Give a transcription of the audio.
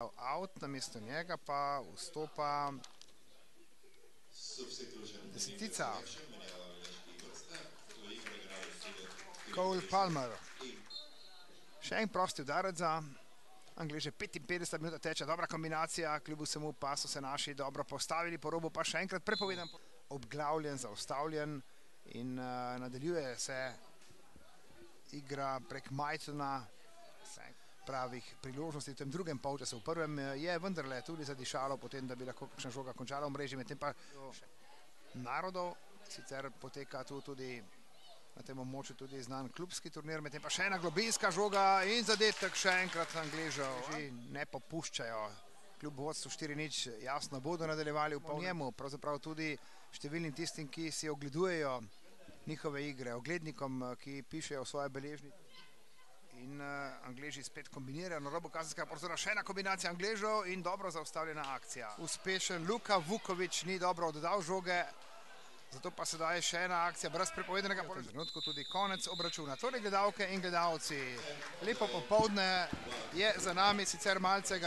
Out, namesto njega pa vstopa desetica. Cole Palmer. Še en prosti udarec za Angleže, 55 minut teče, dobra kombinacija, kljub vsemu pa so se naši dobro postavili po robu, pa še enkrat prepovedan, obglavljen, zaustavljen in nadaljuje se igra prek Majtona, pravih priložnosti v tem drugem polčasu, v prvem je vendarle tudi zadišalo potem, da bi lahko kakšna žoga končala v mreži, medtem pa narodov, sicer poteka tu tudi na tem območju tudi znan klubski turnir, medtem pa še ena globinska žoga in zadetek še enkrat Angležev, ki ne popuščajo. Kljub vodstvu štiri nič, jasno bodo nadaljevali po njemu, pravzaprav tudi številnim tistim, ki si ogledujejo njihove igre, oglednikom, ki pišejo v svoje beležnike. In Angleži spet kombinirajo na robu kazenskega prostora, še ena kombinacija Angležev in dobro zaustavljena akcija. Uspešen Luka Vuković ni dobro oddal žoge, zato pa sedaj še ena akcija brez prepovedanega v tem trenutku tudi konec obračuna. Torej gledalke in gledalci, lepo popoldne je za nami, sicer malce